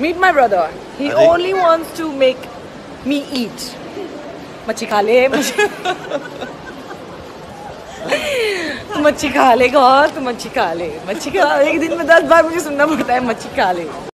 Meet my brother. He Are they- too wants to make me eat. मच्छी खा ले मच्छी मच्छी खा लेगा तू मच्छी खा ले मच्छी खा एक दिन में दस बार मुझे सुनना पड़ता है मच्छी खा ले